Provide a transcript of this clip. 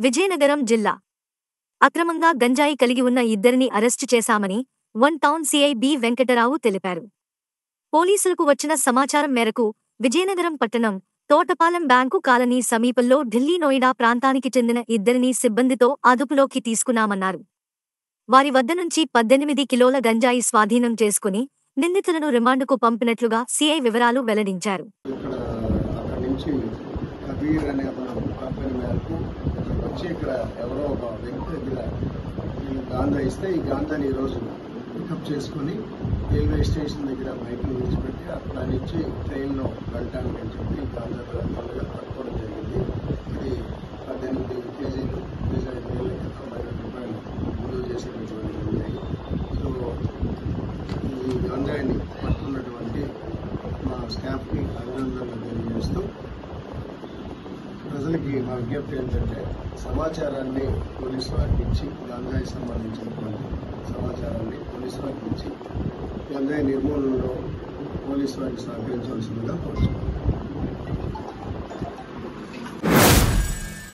విజయనగరం జిల్లా. అక్రమంగా గంజాయి కలిగి ఉన్న ఇద్దరిని అరెస్టు చేశామని one town CI B Venkatarao తెలిపారు. పోలీసులకు వచ్చిన సమాచారం మేరకు విజయనగరం పట్టణం తోటపాలెం బ్యాంకు కాలనీ సమీపంలో ఢిల్లీ నోయిడా ప్రాంతానికి చెందిన ఇద్దరిని సిబ్బందితో అదుపులోకి తీసుకున్నామన్నారు. వారి వద్ద నుంచి పద్దెనిమిది కిలోల గంజాయి స్వాధీనం చేసుకుని నిందితులను రిమాండ్కు పంపినట్లుగా సీఐ వివరాలు వెల్లడించారు ఇక్కడ అక్కడి నుంచి కబీర్ అనే అతను కంపెనీ మేరకు వచ్చి ఇక్కడ ఎవరో ఒక వ్యక్తి దగ్గర ఈ గాంధా ఇస్తే ఈ గాంధాని ఈరోజు పికప్ చేసుకొని రైల్వే స్టేషన్ దగ్గర బైక్ని విడిచిపెట్టి అక్కడ నుంచి ట్రైన్లో వెళ్ళటానికి అని చెప్పి గాంధా పండుగ పట్టుకోవడం జరిగింది. ఇది పద్దెనిమిది కేజీలు కేజీ వేల తొంభై రెండు రూపాయలు విలువ చేసినటువంటి ఉన్నాయి సో ఈ గంజాయిని పట్టుకున్నటువంటి మా స్టాఫ్కి అభినందనలు. ప్రజలకి మా విజ్ఞప్తి ఏంటంటే సమాచారాన్ని పోలీసు వారికి ఇచ్చి గంజాయి సంబంధించినటువంటి సమాచారాన్ని పోలీసు వారికి ఇచ్చి గంజాయి నిర్మూలనలో పోలీసు వారికి సహకరించవలసిందిగా కోరుతున్నాను